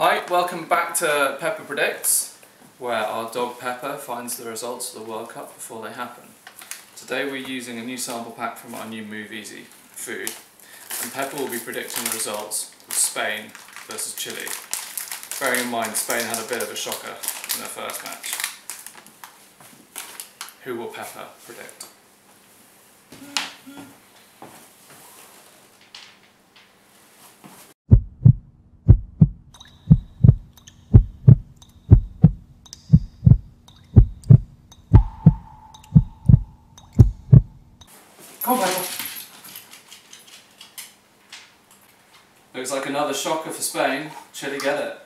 Hi, welcome back to Pepper Predicts, where our dog Pepper finds the results of the World Cup before they happen. Today we're using a new sample pack from our new Move Easy food, and Pepper will be predicting the results of Spain versus Chile. Bearing in mind Spain had a bit of a shocker in their first match. Who will Pepper predict? Looks like another shocker for Spain. Chile get it.